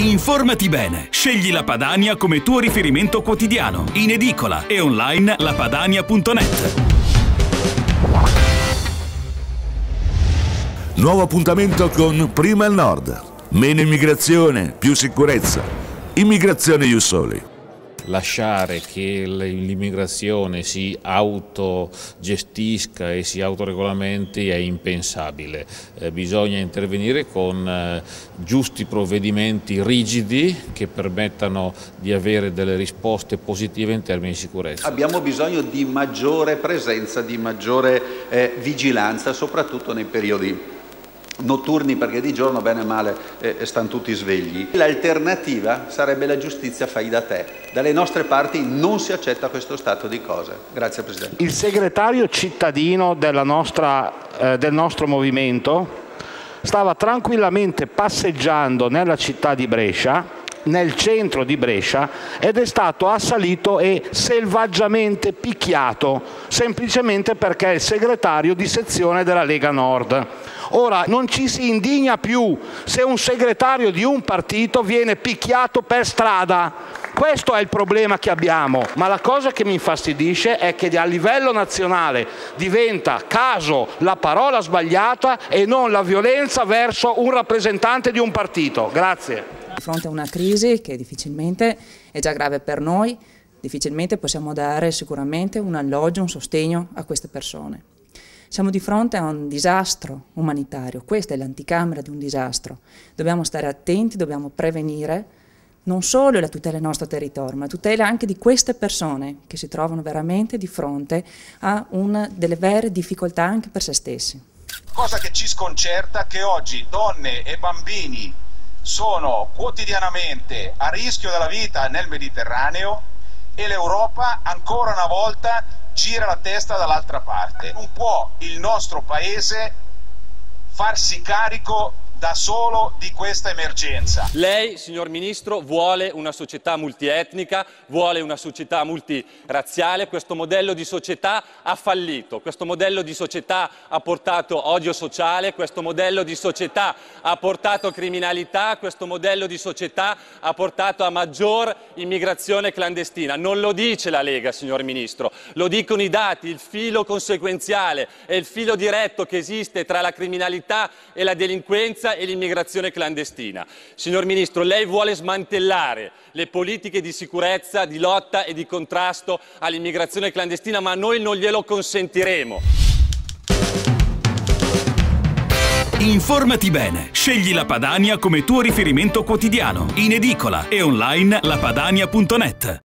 Informati bene. Scegli la Padania come tuo riferimento quotidiano. In edicola e online lapadania.net. Nuovo appuntamento con Prima il Nord. Meno immigrazione, più sicurezza. Immigrazione Jussoli lasciare che l'immigrazione si autogestisca e si autoregolamenti è impensabile, eh, bisogna intervenire con eh, giusti provvedimenti rigidi che permettano di avere delle risposte positive in termini di sicurezza. Abbiamo bisogno di maggiore presenza, di maggiore eh, vigilanza, soprattutto nei periodi notturni perché di giorno bene o male eh, stanno tutti svegli. L'alternativa sarebbe la giustizia fai da te. Dalle nostre parti non si accetta questo stato di cose. Grazie Presidente. Il segretario cittadino nostra, eh, del nostro movimento stava tranquillamente passeggiando nella città di Brescia nel centro di Brescia ed è stato assalito e selvaggiamente picchiato semplicemente perché è il segretario di sezione della Lega Nord. Ora non ci si indigna più se un segretario di un partito viene picchiato per strada. Questo è il problema che abbiamo, ma la cosa che mi infastidisce è che a livello nazionale diventa caso la parola sbagliata e non la violenza verso un rappresentante di un partito. Grazie. Fronte a una crisi che difficilmente è già grave per noi, difficilmente possiamo dare sicuramente un alloggio, un sostegno a queste persone. Siamo di fronte a un disastro umanitario, questa è l'anticamera di un disastro. Dobbiamo stare attenti, dobbiamo prevenire non solo la tutela del nostro territorio, ma la tutela anche di queste persone che si trovano veramente di fronte a una delle vere difficoltà anche per se stessi. Cosa che ci sconcerta è che oggi donne e bambini sono quotidianamente a rischio della vita nel Mediterraneo e l'Europa ancora una volta gira la testa dall'altra parte. Non può il nostro Paese farsi carico da solo di questa emergenza. Lei, signor Ministro, vuole una società multietnica, vuole una società multirazziale, questo modello di società ha fallito, questo modello di società ha portato odio sociale, questo modello di società ha portato criminalità, questo modello di società ha portato a maggior immigrazione clandestina. Non lo dice la Lega, signor Ministro, lo dicono i dati, il filo conseguenziale e il filo diretto che esiste tra la criminalità e la delinquenza e l'immigrazione clandestina. Signor Ministro, lei vuole smantellare le politiche di sicurezza, di lotta e di contrasto all'immigrazione clandestina, ma noi non glielo consentiremo. Informati bene. Scegli la Padania come tuo riferimento quotidiano. In edicola e online lapadania.net.